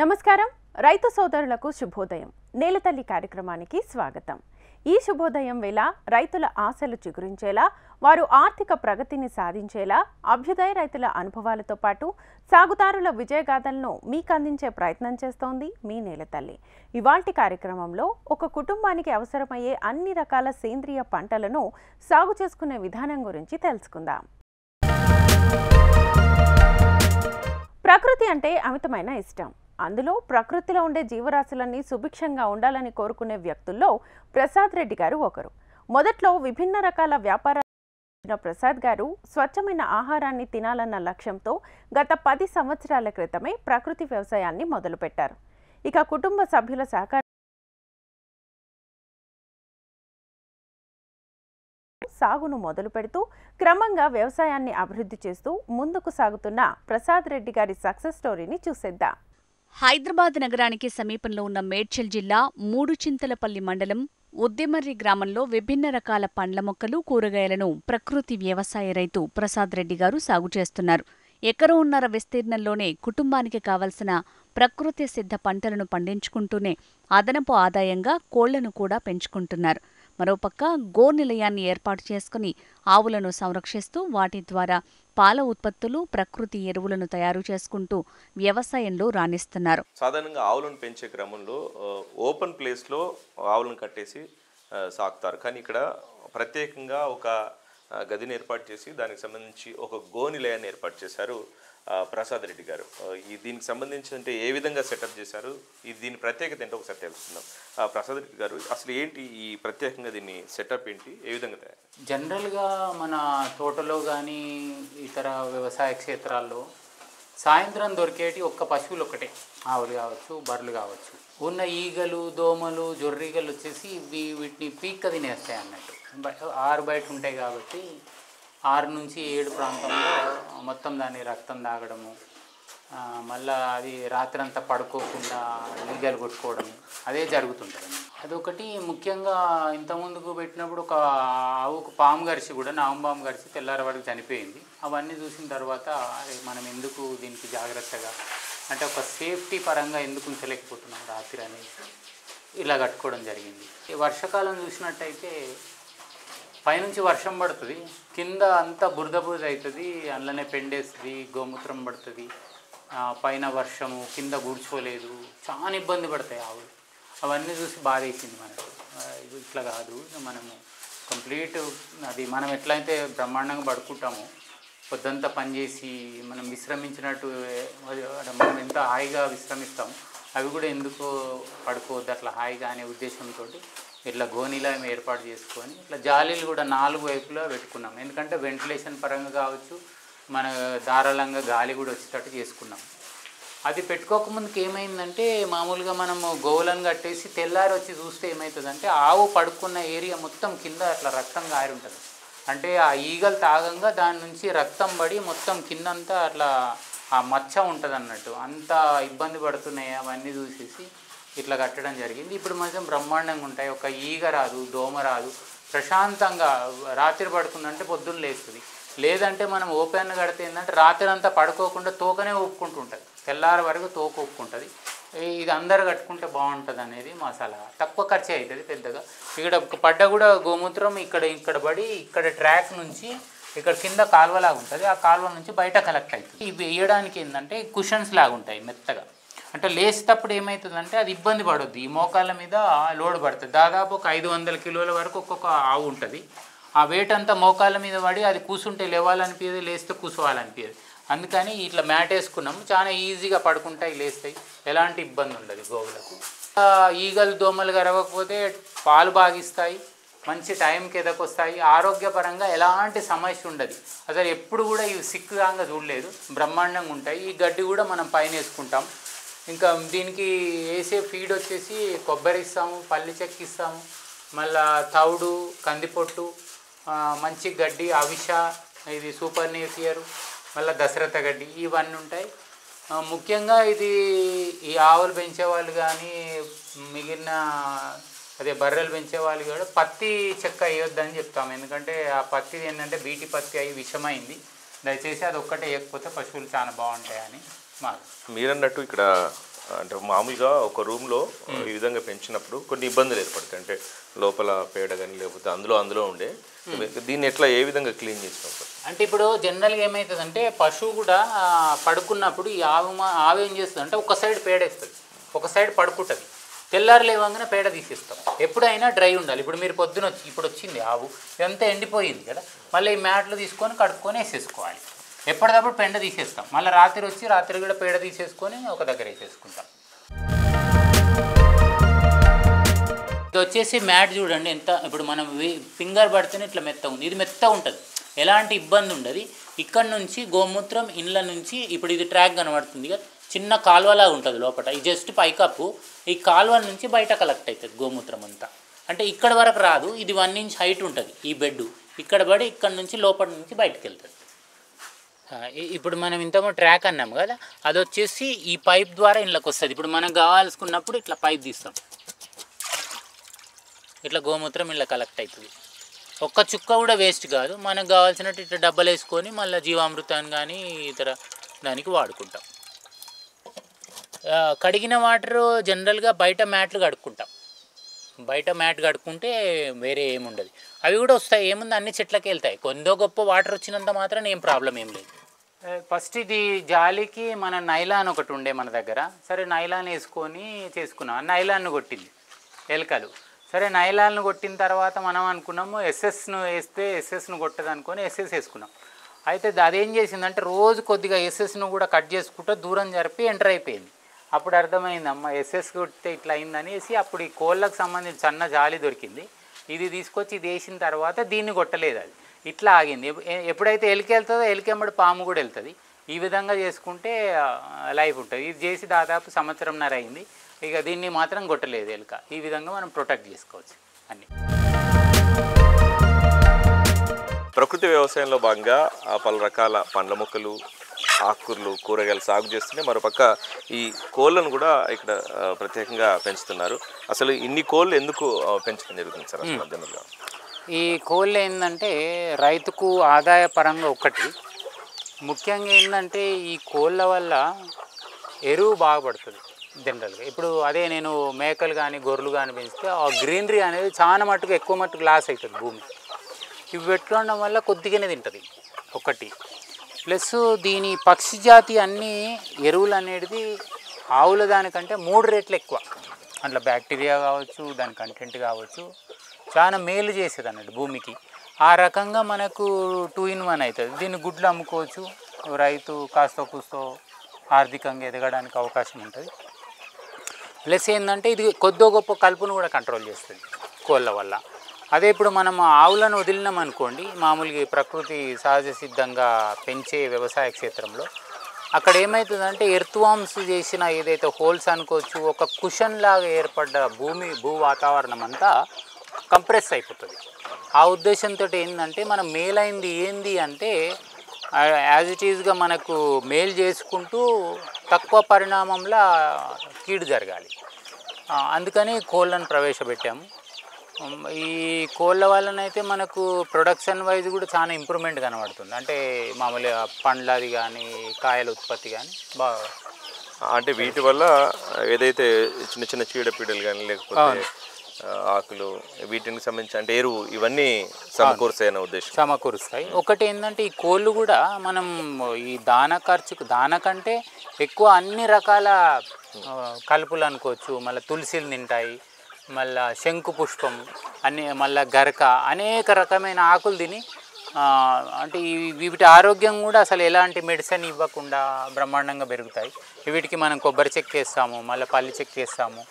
నమస్కారం. రైతు సోదరులకు శుభోదయం. నేలతల్లి కార్యక్రమానికి స్వాగతం. ఈ శుభోదయం వేళ రైతుల ఆశలు చిగురించేలా వారు ఆర్థిక ప్రగతిని సాధించేలా అభ్యుదయ రైతుల అనుభవాలతో పాటు సాగుదారుల విజయగాథలను మీకు అందించే ప్రయత్నం చేస్తోంది మీ నేలతల్లి ఇవాల్టి కార్యక్రమంలో ఒక కుటుంబానికి అవసరమయ్యే అన్ని రకాల సేంద్రియ పంటలను సాగు చేసుకునే విధానం గురించి తెలుసుకుందాం. ప్రకృతి అంటే అమితమైన ఇష్టం. అందులో ప్రకృతిలో ఉండే జీవరాశులన్నీ సుభిక్షంగా ఉండాలని కోరుకునే వ్యక్తుల్లో ప్రసాద్ రెడ్డి గారు ఒకరు. మొదట్లో విభిన్న రకాల వ్యాపారాలు ప్రసాద్ గారు స్వచ్ఛమైన ఆహారాన్ని తినాలన్న లక్ష్యంతో గత పది సంవత్సరాల క్రితమే ప్రకృతి వ్యవసాయాన్ని మొదలుపెట్టారు. ఇక కుటుంబ సభ్యుల సహకారం సాగును మొదలు పెడుతూ క్రమంగా వ్యవసాయాన్ని అభివృద్ధి చేస్తూ ముందుకు సాగుతున్న ప్రసాద్ రెడ్డి గారి సక్సెస్ స్టోరీని చూసేద్దాం. హైదరాబాద్ నగరానికి సమీపంలో ఉన్న మేడ్చల్ జిల్లా మూడుచింతలపల్లి మండలం ఉద్దెమర్రి గ్రామంలో విభిన్న రకాల పండ్ల మొక్కలు కూరగాయలను ప్రకృతి వ్యవసాయ రైతు ప్రసాద్ రెడ్డి గారు సాగు చేస్తున్నారు. ఎకరోన్నర విస్తీర్ణంలోనే కుటుంబానికి కావలసిన ప్రకృతి సిద్ధ పంటలను పండించుకుంటూనే అదనపు ఆదాయంగా కోళ్ళను కూడా పెంచుకుంటున్నారు. మరోపక్క గో నిలయాన్ని ఏర్పాటు చేసుకుని ఆవులను సంరక్షిస్తూ వాటి ద్వారా పాల ఉత్పత్తులు ప్రకృతి ఎరువులను తయారు చేసుకుంటూ వ్యవసాయంలో రాణిస్తున్నారు. సాధారణంగా ఆవులను పెంచే క్రమంలో ఓపెన్ ప్లేస్లో ఆవులను కట్టేసి సాకుతారు. కానీ ఇక్కడ ప్రత్యేకంగా ఒక గదిని ఏర్పాటు చేసి దానికి సంబంధించి ఒక గోనిలయాన్ని ఏర్పాటు చేశారు. ప్రసాద్ రెడ్డి గారు. ఈ దీనికి సంబంధించి అంటే ఏ విధంగా సెటప్ చేశారు? ఇది దీని ప్రత్యేకత ఏంటో ఒకసారి తెలుసుకుందాం. ఆ, ప్రసాద్ రెడ్డి గారు అసలు ఏంటి ఈ ప్రత్యేకంగా దీన్ని సెటప్ ఏంటి? ఏ విధంగా తయారు? జనరల్గా మన తోటలో కానీ ఇతర వ్యవసాయ క్షేత్రాల్లో సాయంత్రం దొరికేటి ఒక్క పశువులు ఒకటే ఆవులు కావచ్చు బర్రెలు కావచ్చు. ఉన్న ఈగలు దోమలు జొర్రీగలు వచ్చేసి ఇవి వీటిని పీక్క తినేస్తాయి అన్నట్టు. ఆరు బయట ఉంటాయి కాబట్టి ఆరు నుంచి ఏడు ప్రాంతంలో మొత్తం దాని రక్తం తాగడము మళ్ళీ అది రాత్రంతా పడుకోకుండా ఈగలు కొట్టుకోవడం అదే జరుగుతుంటుంది. అదొకటి. ముఖ్యంగా ఇంతకుముందుకు పెట్టినప్పుడు ఒక ఆవుకు పాము గరిచి కూడా నాంబాము గరిచి తెల్లారి వరకు చనిపోయింది. అవన్నీ చూసిన తర్వాత మనం ఎందుకు దీనికి జాగ్రత్తగా అంటే ఒక సేఫ్టీ పరంగా ఎందుకు ఉంచలేకపోతున్నాం రాత్రి అనేది? ఇలా కట్టుకోవడం జరిగింది. ఈ వర్షాకాలం చూసినట్టయితే పైనుంచి వర్షం పడుతుంది. కింద అంతా బురద బురద అవుతుంది అందులోనే పెండేస్తుంది గోమూత్రం పడుతుంది. పైన వర్షము కింద కూర్చోలేదు చాలా ఇబ్బంది పడతాయి ఆవులు. అవన్నీ చూసి బాధేసింది మనకు. ఇట్లా కాదు. మనము కంప్లీట్ అది మనం ఎట్లయితే బ్రహ్మాండంగా పడుకుంటామో పొద్దంతా పనిచేసి మనం విశ్రమించినట్టు మనం ఎంత హాయిగా విశ్రమిస్తాం అవి కూడా ఎందుకు పడుకోవద్దు. అట్లా హాయిగా అనే ఉద్దేశంతో ఇట్లా గోనీలా ఏర్పాటు చేసుకొని ఇట్లా జాలీలు కూడా నాలుగు వైపులా పెట్టుకున్నాం. ఎందుకంటే వెంటిలేషన్ పరంగా కావచ్చు మన ధారాళంగా గాలి కూడా వచ్చేటట్టు చేసుకున్నాం. అది పెట్టుకోకముందుకు ఏమైందంటే మామూలుగా మనము గోవులను కట్టేసి తెల్లారి వచ్చి చూస్తే ఏమవుతుందంటే ఆవు పడుకున్న ఏరియా మొత్తం కింద అట్లా రక్తం గారి ఉంటుంది. అంటే ఆ ఈగలు తాగంగా దాని నుంచి రక్తం పడి మొత్తం కిందంతా అట్లా ఆ మచ్చ ఉంటుంది అన్నట్టు అంత ఇబ్బంది పడుతున్నాయి అవన్నీ చూసేసి ఇట్లా కట్టడం జరిగింది. ఇప్పుడు మాత్రం బ్రహ్మాండంగా ఉంటాయి. ఒక ఈగ రాదు దోమ రాదు. ప్రశాంతంగా రాత్రి పడుకుందంటే పొద్దున్న లేస్తుంది. లేదంటే మనం ఓపెన్ కడితే ఏంటంటే రాత్రి అంతా పడుకోకుండా తోకనే ఊపుకుంటూ ఉంటుంది. తెల్లారి వరకు తోక ఊపుకుంటుంది ఇది అందరు కట్టుకుంటే బాగుంటుంది అనేది మా సలహా. తక్కువ ఖర్చు అవుతుంది పెద్దగా. ఇక్కడ పడ్డ కూడా గోమూత్రం ఇక్కడ ఇక్కడ పడి ఇక్కడ ట్రాక్ నుంచి ఇక్కడ కింద కాలువలాగా ఉంటుంది. ఆ కాలువ నుంచి బయట కలెక్ట్ అవుతుంది. ఇవి వేయడానికి ఏంటంటే కుషన్స్ లాగా ఉంటాయి మెత్తగా. అంటే లేసేటప్పుడు ఏమవుతుందంటే అది ఇబ్బంది పడొద్దు. ఈ మోకాళ్ళ మీద లోడ్ పడుతుంది. దాదాపు ఒక ఐదు వందల కిలోల వరకు ఒక్కొక్క ఆవు ఉంటుంది. ఆ వెయిట్ అంతా మోకాళ్ళ మీద పడి అది కూసుంటే లేవాలనిపించదు లేస్తే కూర్చోవాలనిపించదు అందుకని ఇట్లా మ్యాట్ వేసుకున్నాము. చాలా ఈజీగా పడుకుంటాయి లేస్తాయి. ఎలాంటి ఇబ్బంది ఉండదు గోవులకు. ఈగలు దోమలు గరవకపోతే పాలు బాగిస్తాయి మంచి టైంకి ఎదకొస్తాయి. ఆరోగ్యపరంగా ఎలాంటి సమస్య ఉండదు. అసలు ఎప్పుడు కూడా ఇవి సిక్కుగా చూడలేదు. బ్రహ్మాండంగా ఉంటాయి. ఈ గడ్డి కూడా మనం పైన వేసుకుంటాం. ఇంకా దీనికి వేసే ఫీడ్ వచ్చేసి కొబ్బరి ఇస్తాము పల్లి చెక్క ఇస్తాము మళ్ళా తౌడు కందిపొట్టు మంచి గడ్డి అవిష ఇది సూపర్ నేపియర్ మళ్ళీ దశరథ గడ్డి ఇవన్నీ ఉంటాయి. ముఖ్యంగా ఇది ఈ ఆవులు పెంచే వాళ్ళు కానీ మిగిలిన అదే బర్రెలు పెంచే వాళ్ళు కూడా పత్తి చెక్క వేయొద్దని చెప్తాము. ఎందుకంటే ఆ పత్తిది ఏంటంటే బీటి పత్తి అయి విషమైంది. దయచేసి అది ఒక్కటే వేయకపోతే పశువులు చాలా బాగుంటాయని. మీరన్నట్టు ఇక్కడ అంటే మామూలుగా ఒక రూమ్లో ఈ విధంగా పెంచినప్పుడు కొన్ని ఇబ్బందులు ఏర్పడతాయి. అంటే లోపల పేడ కానీ లేకపోతే అందులో అందులో ఉండే దీన్ని ఎట్లా ఏ విధంగా క్లీన్ చేసినప్పుడు అంటే ఇప్పుడు జనరల్గా ఏమవుతుందంటే పశువు కూడా పడుకున్నప్పుడు ఈ ఆవు మా- ఆవు ఏం చేస్తుంది అంటే ఒక సైడ్ పేడేస్తుంది ఒక సైడ్ పడుకుంటుంది. తెల్లారు లేవగానే పేడ తీసేస్తాం. ఎప్పుడైనా డ్రై ఉండాలి. ఇప్పుడు మీరు పొద్దున వచ్చి ఇప్పుడు వచ్చింది ఆవు ఇదంతా ఎండిపోయింది కదా. మళ్ళీ ఈ మ్యాట్లు తీసుకొని కడుక్కొని వేసేసుకోవాలి. ఎప్పటికప్పుడు పెండ తీసేస్తాం. మళ్ళీ రాత్రి వచ్చి రాత్రి కూడా పేడ తీసేసుకొని ఒక దగ్గర వేసేసుకుంటాం. ఇది వచ్చేసి మ్యాట్ చూడండి ఎంత ఇప్పుడు మనం ఫింగర్ పడితేనే ఇట్లా మెత్తగా ఉంది. ఇది మెత్తగా ఉంటుంది. ఎలాంటి ఇబ్బంది ఉండదు. ఇక్కడ నుంచి గోమూత్రం ఇండ్ల నుంచి ఇప్పుడు ఇది ట్రాక్ కనబడుతుంది కదా చిన్న కాలువలా ఉంటుంది లోపల ఈ జస్ట్ పైకప్పు ఈ కాలువ నుంచి బయట కలెక్ట్ అవుతుంది గోమూత్రం అంతా. అంటే ఇక్కడ వరకు రాదు. ఇది వన్ ఇంచ్ హైట్ ఉంటుంది ఈ బెడ్ ఇక్కడ పడి ఇక్కడ నుంచి లోపల నుంచి బయటకు వెళ్తుంది. ఇప్పుడు మనం ఇంతకు ట్రాక్ అన్నాం కదా అది వచ్చేసి ఈ పైప్ ద్వారా ఇంట్లోకి వస్తుంది. ఇప్పుడు మనకు కావాల్సుకున్నప్పుడు ఇట్లా పైప్ తీస్తాం. ఇట్లా గోమూత్రం ఇట్లా కలెక్ట్ అవుతుంది ఒక్క చుక్క కూడా వేస్ట్ కాదు. మనకు కావాల్సినట్టు ఇట్లా డబ్బలు వేసుకొని మళ్ళీ జీవామృతాన్ని కానీ ఇతర దానికి వాడుకుంటాం. కడిగిన వాటర్ జనరల్గా బయట మ్యాట్లు కడుక్కుంటాం. బయట మ్యాట్ కడుక్కుంటే వేరే ఏముండదు. అవి కూడా వస్తాయి. ఏముంది? అన్ని చెట్లకి వెళ్తాయి. కొందో గొప్ప వాటర్ వచ్చినంత మాత్రం ఏం ప్రాబ్లం ఏం లేదు. ఫస్ట్ ఇది జాలికి మన నైలాన్ ఒకటి ఉండే మన దగ్గర. సరే నైలాన్ వేసుకొని చేసుకున్నాం. నైలాన్ను కొట్టింది ఎలకలు. సరే నైలాన్ను కొట్టిన తర్వాత మనం అనుకున్నాము ఎస్ఎస్ను వేస్తే ఎస్ఎస్ను కొట్టదు అనుకొని ఎస్ఎస్ వేసుకున్నాం. అయితే అదేం చేసిందంటే రోజు కొద్దిగా ఎస్ఎస్ను కూడా కట్ చేసుకుంటూ దూరం జరిపి ఎంటర్ అయిపోయింది. అప్పుడు అర్థమైంది అమ్మ ఎస్ఎస్ కొడితే ఇట్లా అయిందనేసి అప్పుడు ఈ కోళ్ళకు సంబంధించి సన్న జాలి దొరికింది. ఇది తీసుకొచ్చి ఇది వేసిన తర్వాత దీన్ని కొట్టలేదు అది. ఇట్లా ఆగింది. ఎప్పుడైతే ఎలికి వెళ్తుందో ఎలికెంబడి పాము కూడా వెళ్తుంది. ఈ విధంగా చేసుకుంటే లైఫ్ ఉంటుంది. ఇది చేసి దాదాపు సంవత్సరంన్నర అయింది. ఇక దీన్ని మాత్రం కొట్టలేదు ఎలుక. ఈ విధంగా మనం ప్రొటెక్ట్ చేసుకోవచ్చు అన్ని. ప్రకృతి వ్యవసాయంలో భాగంగా పలు రకాల పండ్ల మొక్కలు ఆకుకూరలు కూరగాయలు సాగు చేస్తుంటే మరోపక్క ఈ కోళ్ళను కూడా ఇక్కడ ప్రత్యేకంగా పెంచుతున్నారు. అసలు ఇన్ని కోళ్ళు ఎందుకు పెంచడం జరుగుతుంది సార్ జనరల్గా ఈ కోళ్ళు ఏంటంటే రైతుకు ఆదాయ పరంగా ఒకటి. ముఖ్యంగా ఏంటంటే ఈ కోళ్ళ వల్ల ఎరువు బాగా పడుతుంది జనరల్గా. ఇప్పుడు అదే నేను మేకలు కానీ గొర్రెలు కానీ పెంచితే ఆ గ్రీనరీ అనేది చాలా మట్టుకు ఎక్కువ మట్టుకు లాస్ అవుతుంది భూమి. ఇవి పెట్టుకోవడం వల్ల కొద్దిగానే తింటుంది. ఒకటి. ప్లస్ దీని పక్షి జాతి అన్ని ఎరువులు అనేది ఆవుల దానికంటే మూడు రేట్లు ఎక్కువ. అట్లా బ్యాక్టీరియా కావచ్చు దాని కంటెంట్ కావచ్చు చాలా మేలు చేసేది అన్నట్టు భూమికి. ఆ రకంగా మనకు టూ ఇన్ వన్ అవుతుంది దీన్ని గుడ్లు అమ్ముకోవచ్చు రైతు కాస్త కూస్తో ఆర్థికంగా ఎదగడానికి అవకాశం ఉంటుంది. ప్లస్ ఏంటంటే ఇది కొద్దో గొప్ప కలుపును కూడా కంట్రోల్ చేస్తుంది కోళ్ళ వల్ల. అదే ఇప్పుడు మనం ఆవులను వదిలినాం అనుకోండి మామూలుగా ప్రకృతి సహజ సిద్ధంగా పెంచే వ్యవసాయ క్షేత్రంలో అక్కడ ఏమవుతుందంటే ఎర్త్వామ్స్ చేసిన ఏదైతే హోల్స్ అనుకోవచ్చు ఒక కుషన్ లాగా ఏర్పడ్డ భూమి భూ వాతావరణం అంతా కంప్రెస్ అయిపోతుంది. ఆ ఉద్దేశంతో ఏంటంటే మనం మేలైంది ఏంది అంటే యాజ్ ఇట్ ఈజ్గా మనకు మేల్ చేసుకుంటూ తక్కువ పరిణామంలో కీడు జరగాలి. అందుకని కోళ్ళను ప్రవేశపెట్టాము. ఈ కోళ్ళ వల్లనైతే మనకు ప్రొడక్షన్ వైజ్ కూడా చాలా ఇంప్రూవ్మెంట్ కనబడుతుంది. అంటే మామూలుగా పండ్లది కానీ కాయల ఉత్పత్తి కానీ బాగా అంటే వీటి వల్ల ఏదైతే చిన్న చిన్న చీడపీడలు కానీ లేకపోతే ఆకులు వీటికి సంబంధించి అంటే ఎరువు ఇవన్నీ సమకూరుస్తాయన్న ఉద్దేశం. సమకూరుస్తాయి. ఒకటి ఏంటంటే ఈ కోళ్ళు కూడా మనం ఈ దాన ఖర్చుకు దాన కంటే ఎక్కువ అన్ని రకాల కలుపులు అనుకోవచ్చు మళ్ళీ తులసిలు తింటాయి మళ్ళా శంకు పుష్పం అన్ని మళ్ళీ గరక అనేక రకమైన ఆకులు తిని అంటే వీటి ఆరోగ్యం కూడా అసలు ఎలాంటి మెడిసిన్ ఇవ్వకుండా బ్రహ్మాండంగా పెరుగుతాయి. వీటికి మనం కొబ్బరి చెక్క వేస్తాము మళ్ళీ పల్లి చెక్క వేస్తాము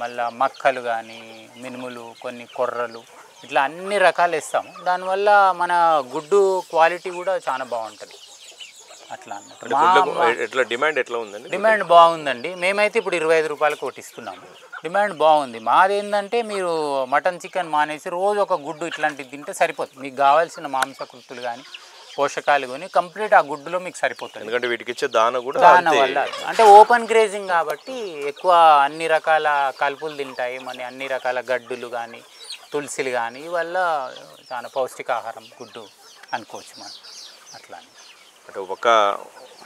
మళ్ళా మక్కలు కానీ మినుములు కొన్ని కొర్రలు ఇట్లా అన్ని రకాలు వేస్తాము. దానివల్ల మన గుడ్డు క్వాలిటీ కూడా చాలా బాగుంటుంది. అట్లా అన్నట్టు ఎట్లా డిమాండ్ ఎట్లా ఉందండి? డిమాండ్ బాగుందండి. మేమైతే ఇప్పుడు ఇరవై ఐదు రూపాయలకు ఒకటి ఇస్తున్నాము డిమాండ్ బాగుంది. మాది ఏంటంటే మీరు మటన్ చికెన్ మానేసి రోజు ఒక గుడ్డు ఇట్లాంటిది తింటే సరిపోతుంది. మీకు కావాల్సిన మాంసకృతులు కానీ పోషకాలు కానీ కంప్లీట్ ఆ గుడ్డులో మీకు సరిపోతుంది. ఎందుకంటే వీటికి ఇచ్చే దాన కూడా దాని. వల్ల అంటే ఓపెన్ గ్రేజింగ్ కాబట్టి ఎక్కువ అన్ని రకాల కలుపులు తింటాయి. మన అన్ని రకాల గడ్డులు కానీ తులసిలు కానీ ఈ వల్ల చాలా పౌష్టికాహారం గుడ్డు అనుకోవచ్చు మనం. అంటే ఒక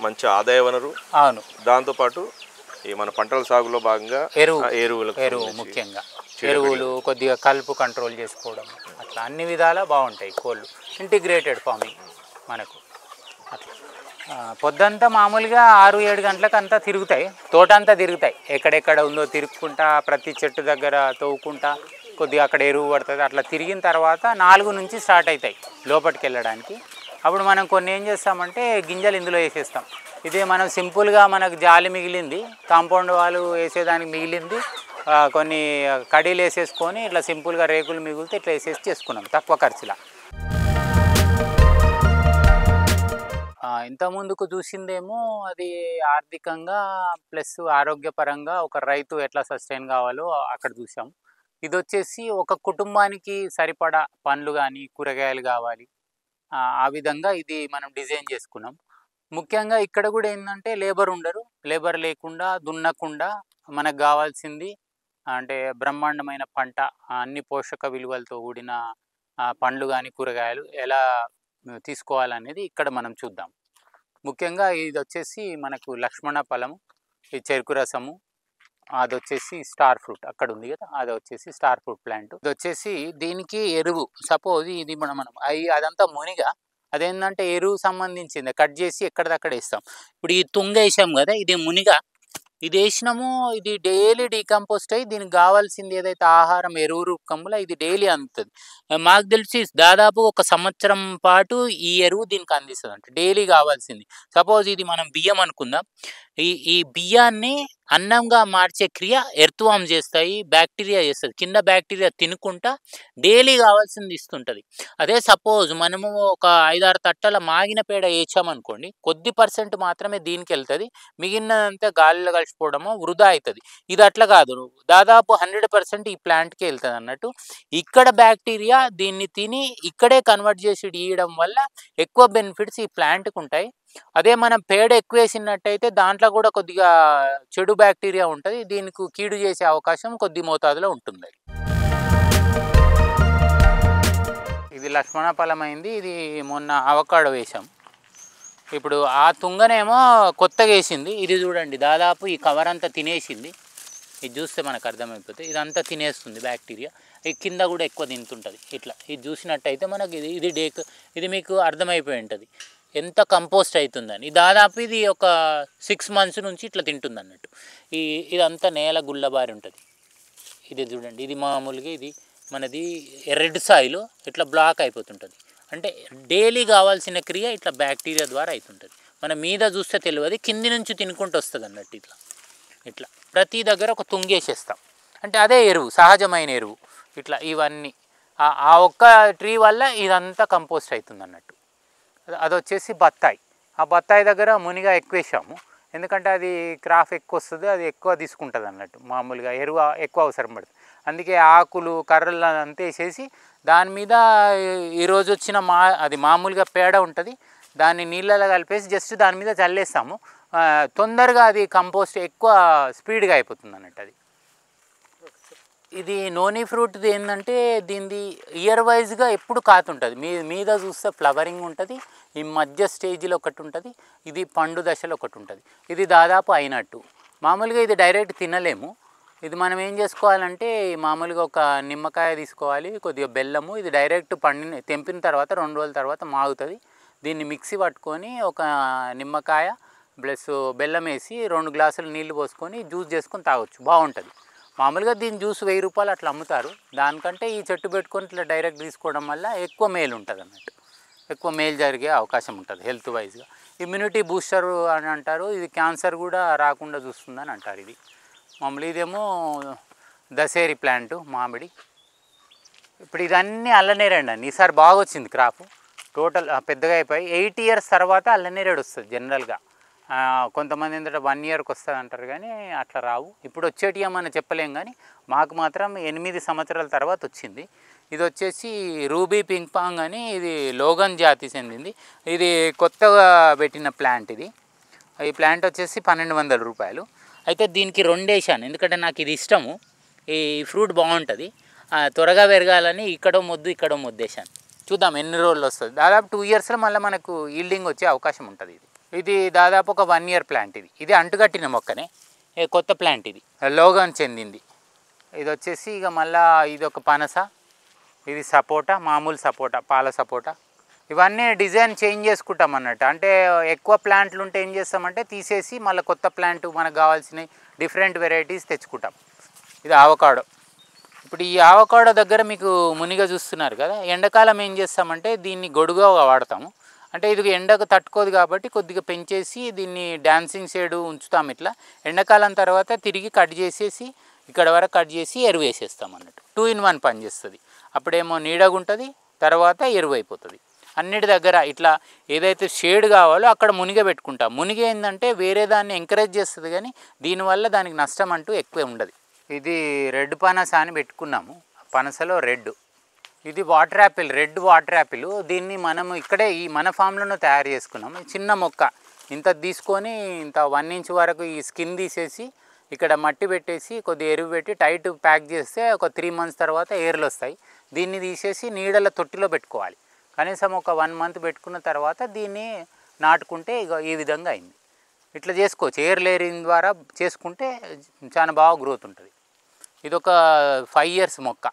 మంచి ఆదాయ వనరు. అవును. దాంతోపాటు ఈ మన పంటల సాగులో భాగంగా ఎరువు. ఎరువులకు ఎరువు. ముఖ్యంగా. ఎరువులు కొద్దిగా కలుపు కంట్రోల్ చేసుకోవడం అట్లా అన్ని విధాలా బాగుంటాయి కోళ్ళు. ఇంటిగ్రేటెడ్ ఫార్మింగ్ మనకు. అట్లా. పొద్దంతా మామూలుగా ఆరు ఏడు గంటలకు అంతా తిరుగుతాయి. తోట అంతా తిరుగుతాయి. ఎక్కడెక్కడ ఉందో తిరుక్కుంటా ప్రతి చెట్టు దగ్గర తవ్వుకుంటా కొద్దిగా అక్కడ ఎరువు పడుతుంది. అట్లా తిరిగిన తర్వాత నాలుగు నుంచి స్టార్ట్ అవుతాయి లోపలికి వెళ్ళడానికి. అప్పుడు మనం కొన్ని ఏం చేస్తామంటే గింజలు ఇందులో వేసేస్తాం. ఇదే మనం సింపుల్గా మనకు జాలి మిగిలింది కాంపౌండ్ వాళ్ళు వేసేదానికి మిగిలింది కొన్ని కడీలు వేసేసుకొని ఇట్లా సింపుల్గా రేకులు మిగిలితే ఇట్లా వేసేసి చేసుకున్నాం తక్కువ ఖర్చులా. ఇంత ముందుకు చూసిందేమో అది ఆర్థికంగా ప్లస్ ఆరోగ్యపరంగా ఒక రైతు ఎట్లా సస్టైన్ కావాలో అక్కడ చూసాం. ఇది వచ్చేసి ఒక కుటుంబానికి సరిపడా పండ్లు కానీ కూరగాయలు కావాలి ఆ, విధంగా ఇది మనం డిజైన్ చేసుకున్నాం. ముఖ్యంగా ఇక్కడ కూడా ఏంటంటే లేబర్ ఉండరు. లేబర్ లేకుండా దున్నకుండా మనకు కావాల్సింది అంటే బ్రహ్మాండమైన పంట అన్ని పోషక విలువలతో కూడిన పండ్లు కానీ కూరగాయలు ఎలా తీసుకోవాలనేది ఇక్కడ మనం చూద్దాం. ముఖ్యంగా ఇది వచ్చేసి మనకు లక్ష్మణ ఫలము ఈ చెరుకు రసము అది వచ్చేసి స్టార్ ఫ్రూట్ అక్కడ ఉంది కదా అది వచ్చేసి స్టార్ ఫ్రూట్ ప్లాంట్. ఇది వచ్చేసి దీనికి ఎరువు. సపోజ్ ఇది మనం మనం అవి అదంతా మునిగా అదేంటంటే ఎరువు సంబంధించింది. కట్ చేసి ఎక్కడిదక్కడ వేస్తాం. ఇప్పుడు ఈ తుంగ వేసాం కదా ఇది మునిగా ఇది వేసినాము ఇది డైలీ డీకంపోస్ట్ అయ్యి దీనికి కావాల్సింది ఏదైతే ఆహారం ఎరువు రూపంలో ఇది డైలీ అందుతుంది. మాకు తెలిసి దాదాపు ఒక సంవత్సరం పాటు ఈ ఎరువు దీనికి అందిస్తుంది అంటే డైలీ కావాల్సింది. సపోజ్ ఇది మనం బియ్యం అనుకుందాం. ఈ ఈ బియ్యాన్ని అన్నంగా మార్చే క్రియ ఎర్త్వామ్ చేస్తాయి బ్యాక్టీరియా చేస్తుంది. కింద బ్యాక్టీరియా తినుకుంటా డైలీ కావాల్సింది ఇస్తుంటుంది. అదే సపోజ్ మనము ఒక ఐదారు తట్టల మాగిన పేడ వేసామనుకోండి కొద్ది పర్సెంట్ మాత్రమే దీనికి వెళ్తుంది మిగిలినదంతా గాలిలో కలిసిపోవడము వృధా అవుతుంది ఇది అట్లా కాదు. దాదాపు హండ్రెడ్ పర్సెంట్ ఈ ప్లాంట్కి వెళ్తుంది అన్నట్టు. ఇక్కడ బ్యాక్టీరియా దీన్ని తిని ఇక్కడే కన్వర్ట్ చేసి ఇవ్వడం వల్ల ఎక్కువ బెనిఫిట్స్ ఈ ప్లాంట్కి ఉంటాయి అదే మనం పేడ ఎక్కువ వేసినట్టయితే దాంట్లో కూడా కొద్దిగా చెడు బ్యాక్టీరియా ఉంటుంది దీనికి కీడు చేసే అవకాశం కొద్ది మోతాదులో ఉంటుంది. ఇది లక్ష్మణ ఫలం అయింది ఇది మొన్న అవకాడో వేసాం ఇప్పుడు ఆ తుంగనేమో కొత్తగా వేసింది ఇది చూడండి దాదాపు ఈ కవర్ అంతా తినేసింది. ఇది చూస్తే మనకు అర్థమైపోతుంది ఇదంతా తినేస్తుంది బ్యాక్టీరియా. ఈ కింద కూడా ఎక్కువ తింటుంటుంది ఇట్లా. ఇది చూసినట్టయితే మనకి ఇది ఇది డేక్ ఇది మీకు అర్థమైపోయి ఉంటుంది. ఎంత కంపోస్ట్ అవుతుందని దాదాపు ఇది ఒక సిక్స్ మంత్స్ నుంచి ఇట్లా తింటుంది అన్నట్టు ఈ ఇదంతా నేల గుల్లబారి ఉంటుంది. ఇది చూడండి ఇది మామూలుగా ఇది మనది రెడ్ సాయిలో ఇట్లా బ్లాక్ అయిపోతుంటుంది. అంటే డైలీ కావాల్సిన క్రియ ఇట్లా బ్యాక్టీరియా ద్వారా అవుతుంటుంది మన మీద చూస్తే తెలియదు కింది నుంచి తినుకుంటూ వస్తుంది అన్నట్టు ఇట్లా. ఇట్లా ప్రతి దగ్గర ఒక తుంగేసేస్తాం. అంటే అదే ఎరువు సహజమైన ఎరువు. ఇట్లా ఇవన్నీ. ఆ- ఆ ఒక్క ట్రీ వల్ల ఇదంతా కంపోస్ట్ అవుతుంది అన్నట్టు అది- వచ్చేసి బత్తాయి. ఆ బత్తాయి దగ్గర మునిగా ఎక్కువ వేసాము. ఎందుకంటే అది క్రాఫ్ ఎక్కువ వస్తుంది అది ఎక్కువ తీసుకుంటుంది అన్నట్టు. మామూలుగా ఎరువు ఎక్కువ అవసరం పడుతుంది అందుకే ఆకులు కర్రలు అంతా వేసేసి దాని మీద ఈరోజు వచ్చిన మా అది మామూలుగా పేడ ఉంటుంది. దాన్ని నీళ్ళలో కలిపేసి జస్ట్ దాని మీద చల్లేస్తాము. తొందరగా అది కంపోస్ట్ ఎక్కువ స్పీడ్గా అయిపోతుంది అన్నట్టు అది. ఇది నోనీ ఫ్రూట్ది ఏంటంటే దీనిది ఇయర్ వైజ్గా ఎప్పుడు కాతుంటుంది. మీ మీద చూస్తే ఫ్లవరింగ్ ఉంటుంది ఈ మధ్య స్టేజ్లో ఒకటి ఉంటుంది ఇది పండు దశలో ఒకటి ఉంటుంది. ఇది దాదాపు అయినట్టు. మామూలుగా ఇది డైరెక్ట్ తినలేము. ఇది మనం ఏం చేసుకోవాలంటే మామూలుగా ఒక నిమ్మకాయ తీసుకోవాలి కొద్దిగా బెల్లము ఇది డైరెక్ట్ పండిన తెంపిన తర్వాత రెండు రోజుల తర్వాత మాగుతుంది. దీన్ని మిక్సీ పట్టుకొని ఒక నిమ్మకాయ ప్లస్ బెల్లం వేసి రెండు గ్లాసులు నీళ్ళు పోసుకొని జ్యూస్ చేసుకొని తాగొచ్చు. బాగుంటుంది. మామూలుగా దీని జ్యూస్ వెయ్యి రూపాయలు అట్లా అమ్ముతారు. దానికంటే ఈ చెట్టు పెట్టుకొని ఇట్లా డైరెక్ట్ తీసుకోవడం వల్ల ఎక్కువ మేలు ఉంటుంది అన్నట్టు. ఎక్కువ మేలు జరిగే అవకాశం ఉంటుంది హెల్త్ వైజ్గా ఇమ్యూనిటీ బూస్టర్ అని అంటారు. ఇది క్యాన్సర్ కూడా రాకుండా చూస్తుందని అంటారు ఇది. మామూలు ఇదేమో దసేరి ప్లాంట్ మామిడి. ఇప్పుడు ఇదన్నీ అల్లనేరండి అండి. ఈసారి బాగా వచ్చింది క్రాప్. టోటల్ పెద్దగా అయిపోయి ఎయిట్ ఇయర్స్ తర్వాత అల్లనేరేడు వస్తుంది జనరల్గా. కొంతమంది ఏంటంటే వన్ ఇయర్కి వస్తుంది అంటారు కానీ అట్లా రావు. ఇప్పుడు వచ్చేటి ఏమన్నా చెప్పలేం కానీ మాకు మాత్రం ఎనిమిది సంవత్సరాల తర్వాత వచ్చింది. ఇది వచ్చేసి రూబీ పింక్ పాంగ్ అని ఇది లోగన్ జాతి చెందింది. ఇది కొత్తగా పెట్టిన ప్లాంట్ ఇది. ఈ ప్లాంట్ వచ్చేసి పన్నెండు వందల రూపాయలు. అయితే దీనికి రెండేసాను ఎందుకంటే నాకు ఇది ఇష్టము. ఈ ఫ్రూట్ బాగుంటుంది. త్వరగా పెరగాలని ఇక్కడో మొద్దు ఇక్కడో మొద్దేశాను చూద్దాం ఎన్ని రోజులు వస్తుంది. దాదాపు టూ ఇయర్స్లో మళ్ళీ మనకు ఈల్డింగ్ వచ్చే అవకాశం ఉంటుంది ఇది. ఇది దాదాపు ఒక వన్ ఇయర్ ప్లాంట్ ఇది. ఇది అంటుకట్టిన మొక్కనే. కొత్త ప్లాంట్ ఇది. లోగన్ చెందింది. ఇది వచ్చేసి ఇక మళ్ళా ఇది ఒక పనస. ఇది సపోటా మామూలు సపోటా పాల సపోటా. ఇవన్నీ డిజైన్ చేంజ్ చేసుకుంటాం అన్నట్టు. అంటే ఎక్కువ ప్లాంట్లు ఉంటే ఏం చేస్తామంటే తీసేసి మళ్ళీ కొత్త ప్లాంట్ మనకు కావాల్సిన డిఫరెంట్ వెరైటీస్ తెచ్చుకుంటాం. ఇది ఆవకాడో ఇప్పుడు ఈ ఆవకాడో దగ్గర మీకు మునిగా చూస్తున్నారు కదా. ఎండాకాలం ఏం చేస్తామంటే దీన్ని గొడుగుగా వాడతాము. అంటే ఇది ఎండకు తట్టుకోదు కాబట్టి కొద్దిగా పెంచేసి దీన్ని డాన్సింగ్ సైడ్ ఉంచుతాం ఇట్లా. ఎండాకాలం తర్వాత తిరిగి కట్ చేసేసి ఇక్కడ వరకు కట్ చేసి ఎరువు వేసేస్తాం అన్నట్టు. టూ ఇన్ వన్ పని చేస్తుంది. అప్పుడేమో నీడగా ఉంటుంది తర్వాత ఎరువు అయిపోతుంది. అన్నిటి దగ్గర ఇట్లా ఏదైతే షేడ్ కావాలో అక్కడ మునిగ పెట్టుకుంటాం. మునిగ ఏంటంటే వేరే దాన్ని ఎంకరేజ్ చేస్తుంది కానీ దీనివల్ల దానికి నష్టం అంటూ ఎక్కువే ఉండదు. ఇది రెడ్ పనస అని పెట్టుకున్నాము. పనసలో రెడ్ ఇది water apple red water apple. దీన్ని మనము ఇక్కడే ఈ మన ఫామ్లోనే తయారు చేసుకున్నాము. చిన్న మొక్క ఇంత తీసుకొని ఇంత వన్ ఇంచ్ వరకు ఈ స్కిన్ తీసేసి ఇక్కడ మట్టి పెట్టేసి కొద్దిగా ఎరువు పెట్టి టైట్ ప్యాక్ చేస్తే ఒక త్రీ మంత్స్ తర్వాత ఏర్లు వస్తాయి. దీన్ని తీసేసి నీడల తొట్టిలో పెట్టుకోవాలి. కనీసం ఒక వన్ మంత్ పెట్టుకున్న తర్వాత దీన్ని నాటుకుంటే ఇక ఈ విధంగా అయింది. ఇట్లా చేసుకోవచ్చు. ఎయిర్ లేరింగ్ ద్వారా చేసుకుంటే చాలా బాగా గ్రోత్ ఉంటుంది. ఇది ఒక ఫైవ్ ఇయర్స్ మొక్క.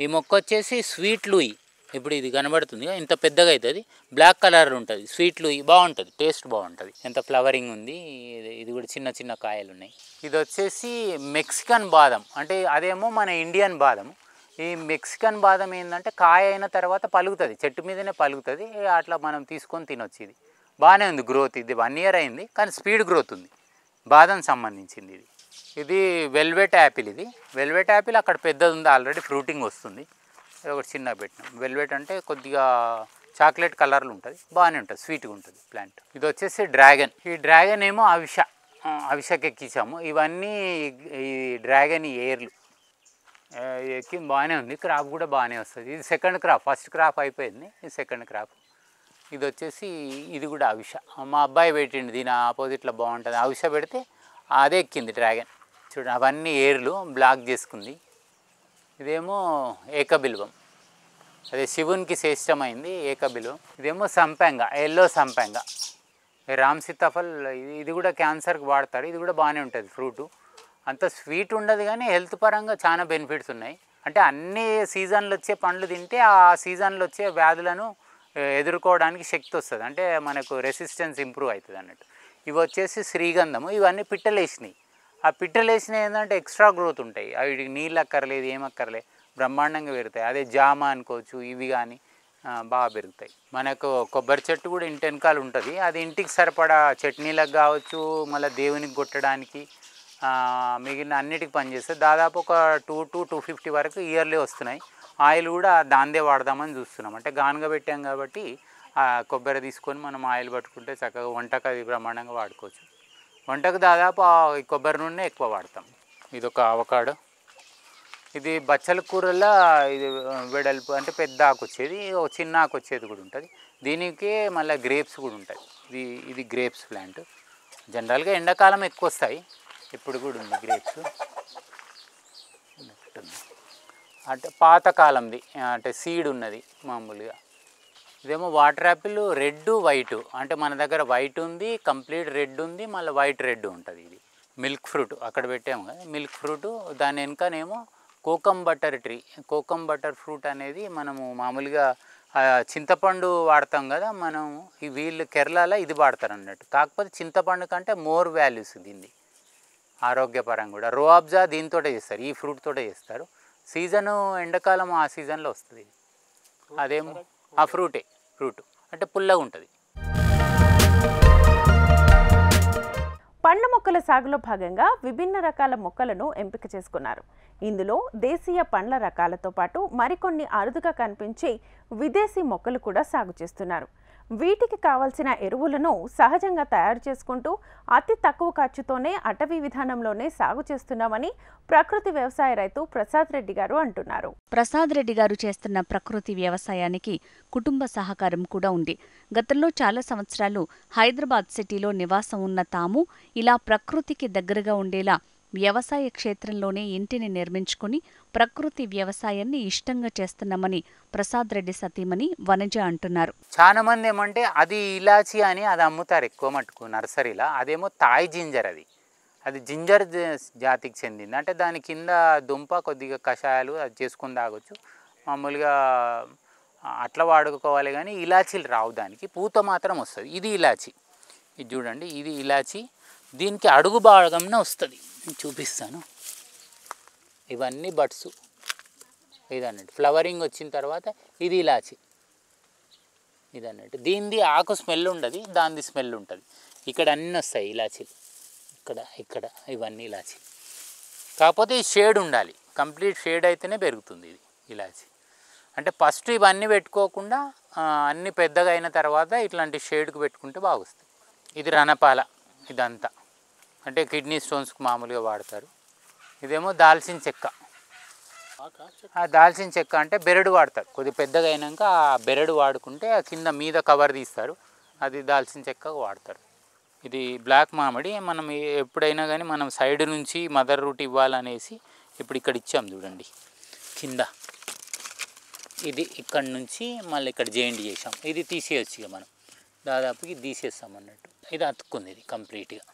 ఈ మొక్క వచ్చేసి స్వీట్ లూయి. ఇప్పుడు ఇది కనబడుతుంది ఇంత పెద్దగా అవుతుంది. బ్లాక్ కలర్ ఉంటుంది. స్వీట్ లూయి బాగుంటుంది. టేస్ట్ బాగుంటుంది. ఎంత ఫ్లవరింగ్ ఉంది ఇది- ఇది కూడా చిన్న చిన్న కాయలు ఉన్నాయి. ఇది వచ్చేసి మెక్సికన్ బాదం. అంటే అదేమో మన ఇండియన్ బాదం. ఈ మెక్సికన్ బాదం ఏంటంటే కాయ అయిన తర్వాత పలుకుతుంది. చెట్టు మీదనే పలుకుతుంది. అట్లా మనం తీసుకొని తినొచ్చు ఇది. బాగానే ఉంది గ్రోత్ ఇది వన్ ఇయర్ అయింది కానీ స్పీడ్ గ్రోత్ ఉంది. బాదం సంబంధించింది ఇది. ఇది వెల్వెట్ యాపిల్ ఇది. వెల్వెట్ యాపిల్ అక్కడ పెద్దది ఉంది ఆల్రెడీ ఫ్రూటింగ్ వస్తుంది. ఒక ఒకటి చిన్న పెట్టినాం. వెల్వెట్ అంటే కొద్దిగా చాక్లెట్ కలర్లు ఉంటుంది బాగానే ఉంటుంది స్వీట్గా ఉంటుంది ప్లాంట్. ఇది వచ్చేసి డ్రాగన్. ఈ డ్రాగన్ ఏమో అవిష అవిషకెక్కించాము అవిషకి ఎక్కించాము. ఇవన్నీ ఈ డ్రాగన్ ఏర్లు. ఎక్కి బాగానే ఉంది. క్రాప్ కూడా బాగానే వస్తుంది. ఇది సెకండ్ క్రాప్ ఫస్ట్ క్రాప్ అయిపోయింది. ఇది సెకండ్ క్రాప్ ఇది వచ్చేసి ఇది కూడా అవిష. మా అబ్బాయి పెట్టిండు దీని ఆపోజిట్లో బాగుంటుంది. అవిష పెడితే అదే ఎక్కింది డ్రాగన్. చూడండి అవన్నీ ఏర్లు బ్లాక్ చేసుకుంది. ఇదేమో ఏకబిల్వం. అదే శివునికి శ్రేష్టమైంది ఏకబిల్వం. ఇదేమో సంపెంగ ఎల్లో సంపెంగ. రామ్ సీతాఫల్ ఇది ఇది కూడా క్యాన్సర్కి వాడతారు ఇది కూడా బాగానే ఉంటుంది ఫ్రూటు. అంత స్వీట్ ఉండదు కానీ హెల్త్ పరంగా చాలా బెనిఫిట్స్ ఉన్నాయి. అంటే అన్ని సీజన్లు వచ్చే పండ్లు తింటే ఆ సీజన్లో వచ్చే వ్యాధులను ఎదుర్కోవడానికి శక్తి వస్తుంది. అంటే మనకు రెసిస్టెన్స్ ఇంప్రూవ్ అవుతుంది అన్నట్టు. ఇవి వచ్చేసి శ్రీగంధము ఇవన్నీ పిట్టలేసినాయి. ఆ పిట్టలేసినవి ఏంటంటే ఎక్స్ట్రా గ్రోత్ ఉంటాయి. అవి నీళ్ళు అక్కర్లేదు ఏం అక్కర్లేదు. బ్రహ్మాండంగా పెరుగుతాయి. అదే జామ అనుకోవచ్చు ఇవి కానీ బాగా పెరుగుతాయి. మనకు కొబ్బరి చెట్టు కూడా ఇంటి వెనకాల ఉంటుంది. అది ఇంటికి సరిపడా చట్నీలకు కావచ్చు మళ్ళీ దేవునికి కొట్టడానికి మిగిలిన అన్నిటికి పనిచేస్తుంది దాదాపు ఒక టూ టు టూ ఫిఫ్టీ వరకు ఇయర్లీ వస్తున్నాయి. ఆయిల్ కూడా దాందే వాడదామని చూస్తున్నాం. అంటే గానుగ పెట్టాం కాబట్టి ఆ కొబ్బరి తీసుకొని మనం ఆయిల్ పట్టుకుంటే చక్కగా వంటకు అది బ్రహ్మాండంగా వాడుకోవచ్చు. వంటకు దాదాపు కొబ్బరి నూనె ఎక్కువ వాడతాం. ఇది ఒక అవకాడో? ఇది బచ్చల కూరల్లో ఇది వెడల్పు అంటే పెద్ద ఆకు వచ్చేది ఒక చిన్న ఆకు వచ్చేది కూడా ఉంటుంది. దీనికి మళ్ళీ గ్రేప్స్ కూడా ఉంటాయి. ఇది ఇది గ్రేప్స్ ప్లాంట్. జనరల్గా ఎండాకాలం ఎక్కువ వస్తాయి ఇప్పుడు కూడా ఉంది గ్రేప్స్. అంటే పాతకాలంది అంటే సీడ్ ఉన్నది మామూలుగా. ఇదేమో వాటర్ యాపిల్ రెడ్ వైట్. అంటే మన దగ్గర వైట్ ఉంది కంప్లీట్ రెడ్ ఉంది మళ్ళీ వైట్ రెడ్ ఉంటుంది ఇది. మిల్క్ ఫ్రూట్ అక్కడ పెట్టాము కదా. మిల్క్ ఫ్రూట్ దాని వెనుకనేమో kokum butter tree. Kokum butter fruit అనేది మనము మామూలుగా చింతపండు వాడతాం కదా మనం ఈ వీళ్ళు కేరళలో ఇది వాడతారు అన్నట్టు. కాకపోతే చింతపండు కంటే మోర్ వాల్యూస్ దీన్ని. ఆరోగ్యపరంగా కూడా. రోఅబ్జా దీంతో చేస్తారు ఈ ఫ్రూట్ తోటే చేస్తారు. సీజను ఎండాకాలం ఆ సీజన్లో వస్తుంది. అదేమో ఆ ఫ్రూటే. రూట్ అంటే పుల్లగా ఉంటుంది. పండ్ల మొక్కల సాగులో భాగంగా విభిన్న రకాల మొక్కలను ఎంపిక చేసుకున్నారు. ఇందులో దేశీయ పండ్ల రకాలతో పాటు మరికొన్ని అరుదుగా కనిపించే విదేశీ మొక్కలు కూడా సాగు చేస్తున్నారు. వీటికి కావలసిన ఎరువులను సహజంగా తయారు చేసుకుంటూ అతి తక్కువ ఖర్చుతోనే అటవీ విధానంలోనే సాగు చేస్తున్నామని ప్రకృతి వ్యవసాయ రైతు ప్రసాద్ రెడ్డి గారు అంటున్నారు. ప్రసాద్ రెడ్డి గారు చేస్తున్న ప్రకృతి వ్యవసాయానికి కుటుంబ సహకారం కూడా ఉంది. గతంలో చాలా సంవత్సరాలు హైదరాబాద్ సిటీలో నివాసం ఉన్న తాము ఇలా ప్రకృతికి దగ్గరగా ఉండేలా వ్యవసాయ క్షేత్రంలోనే ఇంటిని నిర్మించుకుని ప్రకృతి వ్యవసాయాన్ని ఇష్టంగా చేస్తున్నామని ప్రసాద్ రెడ్డి సతీమణి వనజ అంటున్నారు. చాలా మంది ఏమంటే అది ఇలాచి అని అది అమ్ముతారు ఎక్కువ మటుకు నర్సరీలో. అదేమో తాయ్ జింజర్ అది. అది జింజర్ జాతికి చెందింది. అంటే దాని కింద దుంప కొద్దిగా కషాయాలు అది చేసుకొని తాగొచ్చు. మామూలుగా అట్లా వాడుకోవాలి కానీ ఇలాచీలు రావు దానికి. పూత మాత్రం వస్తుంది. ఇది ఇలాచి. ఇది చూడండి. ఇది ఇలాచి. దీనికి అడుగు భాగంన వస్తుంది. నేను చూపిస్తాను. ఇవన్నీ బడ్స్. ఇదన్నట్టు. ఫ్లవరింగ్ వచ్చిన తర్వాత ఇది ఇలాచి. ఇదన్నట్టు. దీనిది ఆకు స్మెల్ ఉండదు దానిది స్మెల్ ఉంటుంది. ఇక్కడ అన్నీ వస్తాయి ఇలాచీలు. ఇక్కడ ఇక్కడ ఇవన్నీ ఇలాచి. కాకపోతే ఈ షేడ్ ఉండాలి. కంప్లీట్ షేడ్ అయితేనే పెరుగుతుంది ఇది ఇలాచి. అంటే ఫస్ట్ ఇవన్నీ పెట్టుకోకుండా అన్నీ పెద్దగా అయిన తర్వాత ఇట్లాంటి షేడ్కి పెట్టుకుంటే బాగుస్తుంది. ఇది రణపాల ఇదంతా. అంటే కిడ్నీ స్టోన్స్కి మామూలుగా వాడతారు. ఇదేమో దాల్చిన చెక్క. ఆ దాల్చిన చెక్క అంటే బెరడు వాడతారు. కొద్ది పెద్దగా అయినాక ఆ బెరడు వాడుకుంటే ఆ కింద మీద కవర్ తీస్తారు. అది దాల్చిన చెక్క వాడతారు. ఇది బ్లాక్ మామిడి. మనం ఎప్పుడైనా కానీ మనం సైడ్ నుంచి మదర్ రూట్ ఇవ్వాలనేసి ఇప్పుడు ఇక్కడ ఇచ్చాం చూడండి. కింద. ఇది ఇక్కడ నుంచి మళ్ళీ ఇక్కడ జాయింట్ చేసాం ఇది తీసేయచ్చు ఇక మనం. దాదాపుకి తీసేస్తాం అన్నట్టు. ఇది అతుక్కుంది ఇది కంప్లీట్గా.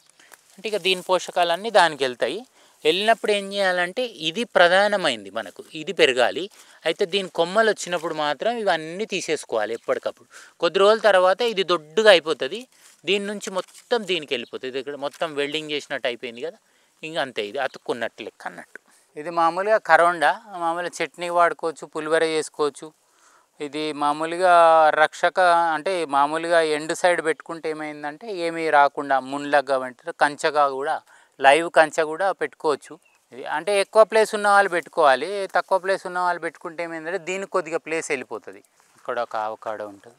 అంటే ఇక దీని పోషకాలన్నీ దానికి వెళ్తాయి. వెళ్ళినప్పుడు ఏం చేయాలంటే ఇది ప్రధానమైంది మనకు ఇది పెరగాలి. అయితే దీని కొమ్మలు వచ్చినప్పుడు మాత్రం ఇవన్నీ తీసేసుకోవాలి ఎప్పటికప్పుడు. కొద్ది రోజుల తర్వాత ఇది దొడ్డుగా అయిపోతుంది. దీని నుంచి మొత్తం దీనికి వెళ్ళిపోతుంది. ఇక్కడ మొత్తం వెల్డింగ్ చేసినట్టు అయిపోయింది కదా. ఇంకా అంతే ఇది అతుక్కున్నట్టు లెక్క అన్నట్టు. ఇది మామూలుగా కరోండా మామూలుగా చట్నీ వాడుకోవచ్చు పులివర చేసుకోవచ్చు. ఇది మామూలుగా రక్షక అంటే మామూలుగా ఎండ్ సైడ్ పెట్టుకుంటే ఏమైందంటే ఏమీ రాకుండా మున్లగ్గా అంటే కంచగా కూడా లైవ్ కంచె కూడా పెట్టుకోవచ్చు. ఇది అంటే ఎక్కువ ప్లేస్ ఉన్న వాళ్ళు పెట్టుకోవాలి తక్కువ ప్లేస్ ఉన్న వాళ్ళు పెట్టుకుంటే ఏమైందంటే దీనికి కొద్దిగా ప్లేస్ వెళ్ళిపోతుంది. ఇక్కడ ఒక ఆవకాడ ఉంటుంది.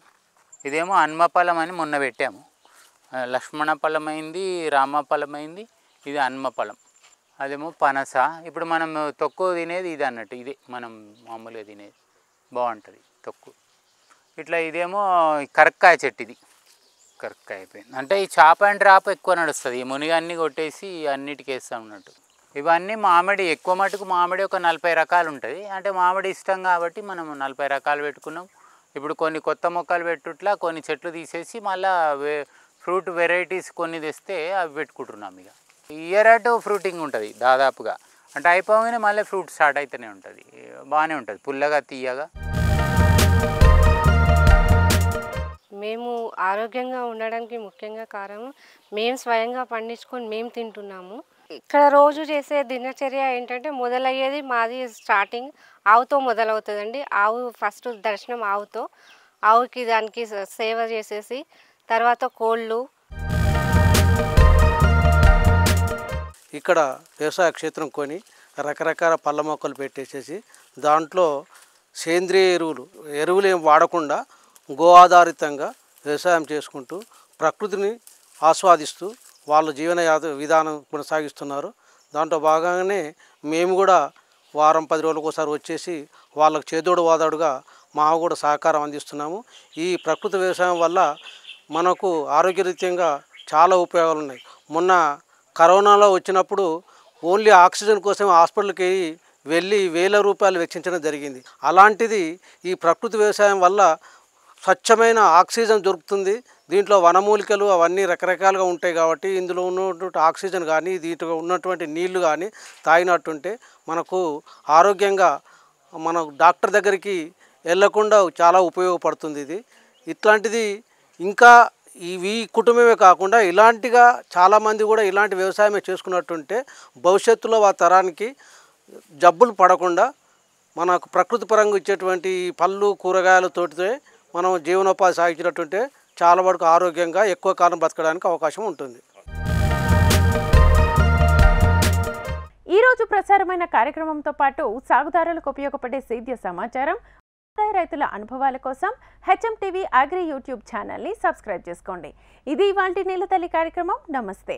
ఇదేమో అన్మపలం అని మొన్న పెట్టాము. లక్ష్మణ ఫలం అయింది రామఫలం అయింది ఇది అన్మఫలం అదేమో పనస. ఇప్పుడు మనం తక్కువ తినేది ఇది అన్నట్టు ఇదే మనం మామూలుగా తినేది. బాగుంటుంది. తొక్కు ఇట్లా ఇదేమో కరక్కాయ చెట్టు ఇది కరక్కాయ అయిపోయింది. అంటే ఈ చాప అండ్ రాప ఎక్కువ నడుస్తుంది. ఈ మునిగన్ని కొట్టేసి అన్నిటికి వేస్తాం అన్నట్టు. ఇవన్నీ మామిడి ఎక్కువ మటుకు మామిడి ఒక నలభై రకాలు ఉంటుంది. అంటే మామిడి ఇష్టం కాబట్టి మనం నలభై రకాలు పెట్టుకున్నాం. ఇప్పుడు కొన్ని కొత్త మొక్కలు పెట్టుట్లా కొన్ని చెట్లు తీసేసి మళ్ళా వే ఫ్రూట్ వెరైటీస్ కొన్ని తెస్తే అవి పెట్టుకుంటున్నాం ఇక. ఇయర్ అటు ఫ్రూటింగ్ ఉంటుంది దాదాపుగా. అంటే అయిపోగానే మళ్ళీ ఫ్రూట్ స్టార్ట్ అయితేనే ఉంటుంది. బాగానే ఉంటుంది. పుల్లగా తీయగా. మేము ఆరోగ్యంగా ఉండడానికి ముఖ్యంగా కారణం మేము స్వయంగా పండించుకొని మేము తింటున్నాము. ఇక్కడ రోజు చేసే దినచర్య ఏంటంటే మొదలయ్యేది మాది స్టార్టింగ్ ఆవుతో మొదలవుతుందండి. ఆవు ఫస్ట్ దర్శనం ఆవుతో ఆవుకి దానికి సేవ చేసేసి తర్వాత కోళ్ళు. ఇక్కడ వ్యవసాయ క్షేత్రం కొని రకరకాల పళ్ళ మొక్కలు పెట్టేసేసి దాంట్లో సేంద్రియ ఎరువులు ఎరువులు ఏం వాడకుండా గో ఆధారితంగా వ్యవసాయం చేసుకుంటూ ప్రకృతిని ఆస్వాదిస్తూ వాళ్ళ జీవన యాద విధానం కొనసాగిస్తున్నారు. దాంట్లో భాగంగానే మేము కూడా వారం పది రోజులకు ఒకసారి వచ్చేసి వాళ్ళకు చేదోడు వాదాడుగా మా కూడా సహకారం అందిస్తున్నాము. ఈ ప్రకృతి వ్యవసాయం వల్ల మనకు ఆరోగ్యరీత్యంగా చాలా ఉపయోగాలు ఉన్నాయి మొన్న కరోనాలో వచ్చినప్పుడు ఓన్లీ ఆక్సిజన్ కోసం హాస్పిటల్కి వెళ్ళి వేల రూపాయలు వెచ్చించడం జరిగింది. అలాంటిది ఈ ప్రకృతి వ్యవసాయం వల్ల స్వచ్ఛమైన ఆక్సిజన్ దొరుకుతుంది. దీంట్లో వనమూలికలు అవన్నీ రకరకాలుగా ఉంటాయి కాబట్టి ఇందులో ఉన్నటువంటి ఆక్సిజన్ కానీ దీంట్లో ఉన్నటువంటి నీళ్ళు కానీ తాగినట్టుంటే మనకు ఆరోగ్యంగా మన డాక్టర్ దగ్గరికి వెళ్ళకుండా చాలా ఉపయోగపడుతుంది ఇది. ఇట్లాంటిది ఇంకా ఇవి కుటుంబమే కాకుండా ఇలాంటిగా చాలామంది కూడా ఇలాంటి వ్యవసాయమే చేసుకున్నట్టుంటే భవిష్యత్తులో ఆ తరానికి జబ్బులు పడకుండా మనకు ప్రకృతి పరంగా ఇచ్చేటువంటి పళ్ళు పళ్ళు కూరగాయలతోటితే మనం జీవనోపాధి సాగించినట్టుంటే చాలా వరకు ఆరోగ్యంగా ఎక్కువ కాలం బతకడానికి అవకాశం ఉంటుంది. ఈరోజు ప్రసారమైన కార్యక్రమంతో పాటు సాగుదారులకు ఉపయోగపడే సేద్య సమాచారం వ్యవసాయ రైతుల అనుభవాల కోసం హెచ్ఎం టీవీ అగ్రి యూట్యూబ్ ఛానల్ని సబ్స్క్రైబ్ చేసుకోండి. ఇది ఇవాంటి నీళ్ళ తల్లి కార్యక్రమం. నమస్తే.